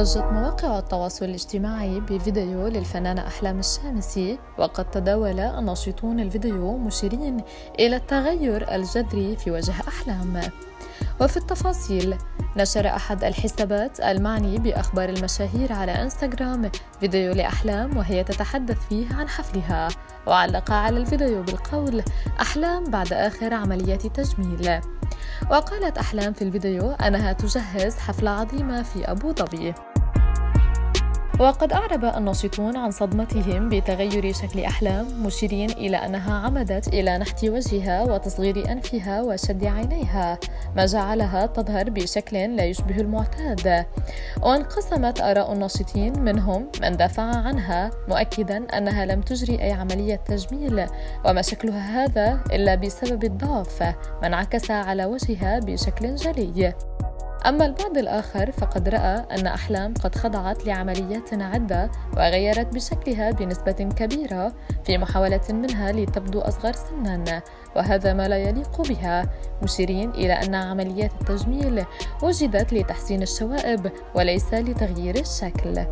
ضجت مواقع التواصل الاجتماعي بفيديو للفنانة أحلام الشامسي وقد تداول الناشطون الفيديو مشيرين إلى التغير الجذري في وجه أحلام. وفي التفاصيل نشر أحد الحسابات المعني بأخبار المشاهير على إنستغرام فيديو لأحلام وهي تتحدث فيه عن حفلها. وعلق على الفيديو بالقول أحلام بعد آخر عملية تجميل وقالت أحلام في الفيديو أنها تجهز حفلة عظيمة في أبو ظبي. وقد أعرب الناشطون عن صدمتهم بتغير شكل أحلام مشيرين إلى أنها عمدت إلى نحت وجهها وتصغير أنفها وشد عينيها. ما جعلها تظهر بشكل لا يشبه المعتاد. وانقسمت آراء الناشطين منهم من دافع عنها مؤكدا أنها لم تجري أي عملية تجميل وما شكلها هذا إلا بسبب الضعف. ما انعكس على وجهها بشكل جلي. أما البعض الآخر فقد رأى أن أحلام قد خضعت لعمليات عدة وغيرت بشكلها بنسبة كبيرة في محاولة منها لتبدو أصغر سنا وهذا ما لا يليق بها. مشيرين إلى أن عمليات التجميل وجدت لتحسين الشوائب وليس لتغيير الشكل.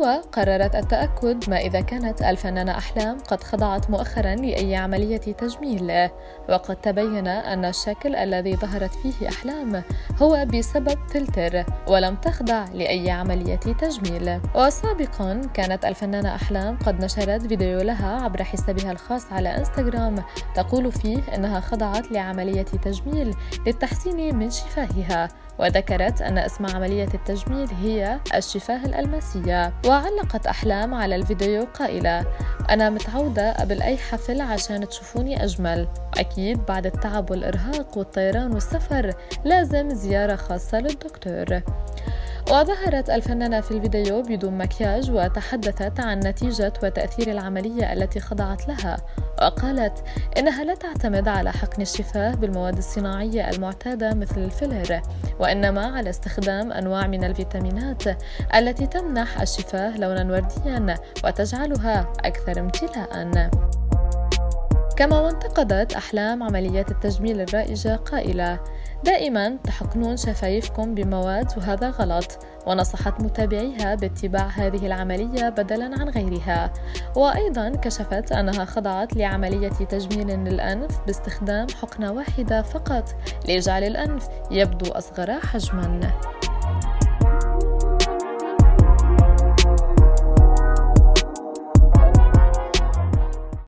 حواء قررت التأكد ما إذا كانت الفنانة أحلام قد خضعت مؤخرا لأي عملية تجميل. وقد تبين أن الشكل الذي ظهرت فيه أحلام هو بسبب فلتر ولم تخضع لأي عملية تجميل. وسابقا كانت الفنانة أحلام قد نشرت فيديو لها عبر حسابها الخاص على إنستغرام تقول فيه أنها خضعت لعملية تجميل للتحسين من شفاهها وذكرت أن اسم عملية التجميل هي الشفاه الألماسية وعلقت أحلام على الفيديو قائلة أنا متعودة قبل أي حفل عشان تشوفوني أجمل. أكيد بعد التعب والإرهاق والطيران والسفر لازم زيارة خاصة للدكتور. وظهرت الفنانة في الفيديو بدون مكياج وتحدثت عن نتيجة وتأثير العملية التي خضعت لها وقالت إنها لا تعتمد على حقن الشفاه بالمواد الصناعية المعتادة مثل الفيلر وإنما على استخدام أنواع من الفيتامينات التي تمنح الشفاه لونا ورديا وتجعلها أكثر امتلاءً. كما وانتقدت أحلام عمليات التجميل الرائجة قائلة دائما تحقنون شفايفكم بمواد وهذا غلط ونصحت متابعيها باتباع هذه العملية بدلا عن غيرها. وأيضا كشفت أنها خضعت لعملية تجميل للأنف باستخدام حقنة واحدة فقط لجعل الأنف يبدو أصغر حجما.